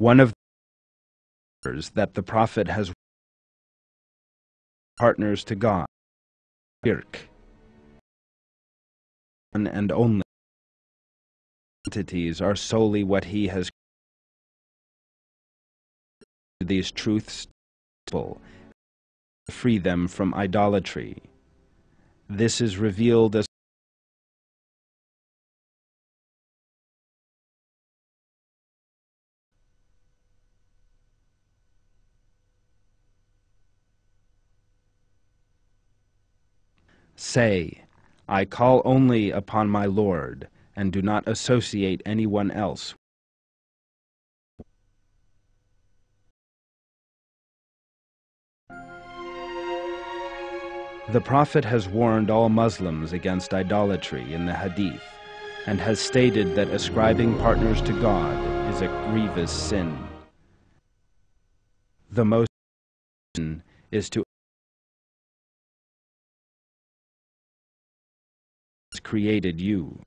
One of the that the Prophet has partners to God, one and only. Entities are solely what he has. These truths to free them from idolatry. This is revealed as Say, I call only upon my Lord, and do not associate anyone else. The Prophet has warned all Muslims against idolatry in the Hadith, and has stated that ascribing partners to God is a grievous sin. The most is to created you.